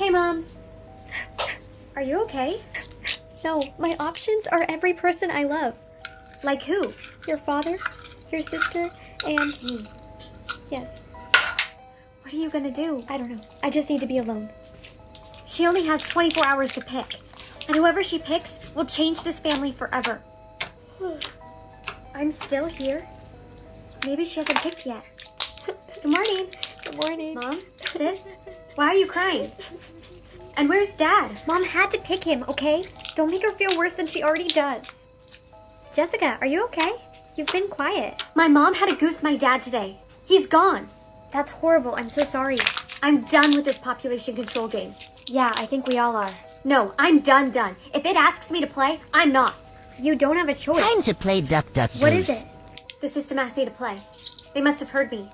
Hey, Mom. Are you okay? No, my options are every person I love. Like who? Your father, your sister, and me. Yes, What are you gonna do? I don't know. I just need to be alone. She only has 24 hours to pick. And whoever she picks will change this family forever. I'm still here. Maybe she hasn't picked yet. Good morning. Good morning. Mom? Sis? Why are you crying? And where's Dad? Mom had to pick him, okay? Don't make her feel worse than she already does. Jessica, are you okay? You've been quiet. My mom had to goose my dad today. He's gone. That's horrible. I'm so sorry. I'm done with this population control game. Yeah, I think we all are. No, I'm done, done. If it asks me to play, I'm not. You don't have a choice. Time to play Duck Duck Goose. What is it? The system asked me to play. They must have heard me.